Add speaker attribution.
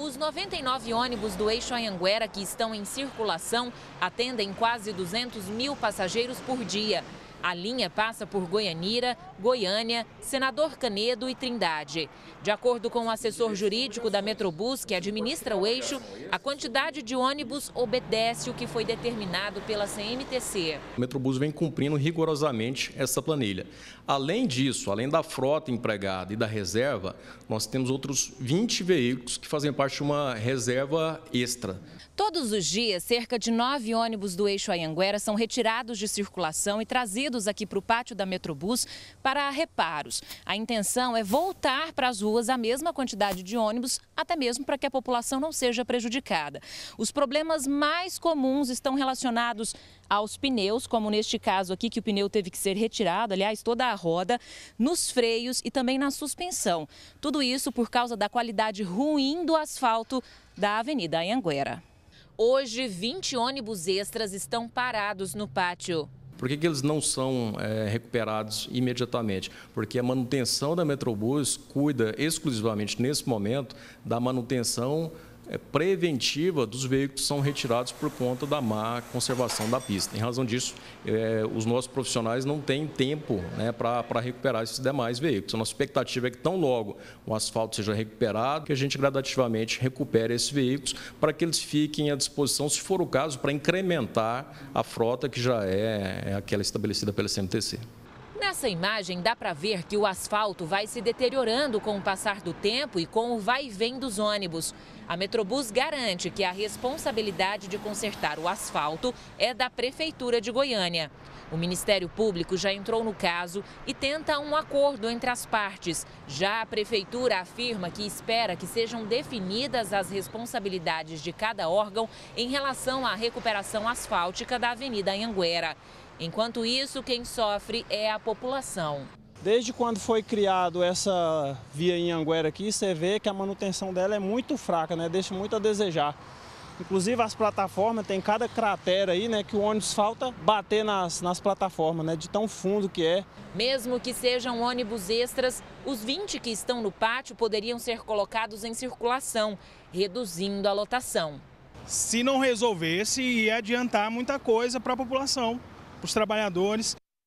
Speaker 1: Os 99 ônibus do eixo Anhanguera que estão em circulação atendem quase 200 mil passageiros por dia. A linha passa por Goianira, Goiânia, Senador Canedo e Trindade. De acordo com o assessor jurídico da Metrobus, que administra o eixo, a quantidade de ônibus obedece o que foi determinado pela CMTC.
Speaker 2: O Metrobus vem cumprindo rigorosamente essa planilha. Além disso, além da frota empregada e da reserva, nós temos outros 20 veículos que fazem parte de uma reserva extra.
Speaker 1: Todos os dias, cerca de nove ônibus do eixo Anhanguera são retirados de circulação e trazidos aqui para o pátio da Metrobus para reparos. A intenção é voltar para as ruas a mesma quantidade de ônibus, até mesmo para que a população não seja prejudicada. Os problemas mais comuns estão relacionados aos pneus, como neste caso aqui, que o pneu teve que ser retirado, aliás, toda a roda, nos freios e também na suspensão. Tudo isso por causa da qualidade ruim do asfalto da Avenida Anhanguera. Hoje, 20 ônibus extras estão parados no pátio.
Speaker 2: Por que, que eles não são é, recuperados imediatamente? Porque a manutenção da Metrobus cuida exclusivamente, nesse momento, da manutenção preventiva dos veículos que são retirados por conta da má conservação da pista. Em razão disso, é, os nossos profissionais não têm tempo né, para recuperar esses demais veículos. A nossa expectativa é que tão logo o asfalto seja recuperado, que a gente gradativamente recupere esses veículos para que eles fiquem à disposição, se for o caso, para incrementar a frota que já é, é aquela estabelecida pela CMTC.
Speaker 1: Nessa imagem dá para ver que o asfalto vai se deteriorando com o passar do tempo e com o vai e vem dos ônibus. A Metrobus garante que a responsabilidade de consertar o asfalto é da Prefeitura de Goiânia. O Ministério Público já entrou no caso e tenta um acordo entre as partes. Já a Prefeitura afirma que espera que sejam definidas as responsabilidades de cada órgão em relação à recuperação asfáltica da Avenida Anhanguera. Enquanto isso, quem sofre é a população.
Speaker 3: Desde quando foi criado essa via em Anguera aqui, você vê que a manutenção dela é muito fraca, né? deixa muito a desejar. Inclusive as plataformas, tem cada cratera aí, né, que o ônibus falta bater nas, nas plataformas, né, de tão fundo que é.
Speaker 1: Mesmo que sejam ônibus extras, os 20 que estão no pátio poderiam ser colocados em circulação, reduzindo a lotação.
Speaker 4: Se não resolvesse, ia adiantar muita coisa para a população os trabalhadores